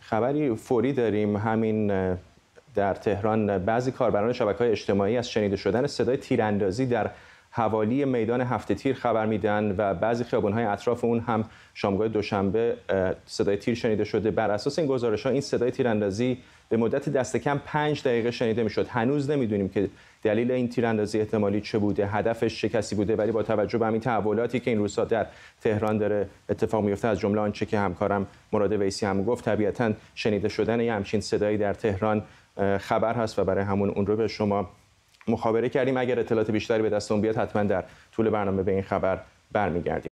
خبری فوری داریم همین در تهران بعضی کاربران شبکه های اجتماعی از شنیده شدن صدای تیراندازی در حوالی میدان هفت تیر خبر میدن و بعضی های اطراف اون هم شامگاه دوشنبه صدای تیر شنیده شده. بر اساس این گزارش ها این صدای تیراندازی به مدت دست کم پنج دقیقه شنیده می‌شد. هنوز نمی‌دونیم که دلیل این تیراندازی احتمالی چه بوده هدفش چه کسی بوده ولی با توجه به همین تحولاتی که این روزها در تهران داره اتفاق میفته از جمله آنچه که همکارم مراد ویسی هم گفت طبیعتا شنیده شدن یه همچین صدایی در تهران خبر هست و برای همون اون رو به شما مخابره کردیم. اگر اطلاعات بیشتری به دستمون بیاد حتما در طول برنامه به این خبر برمیگردیم.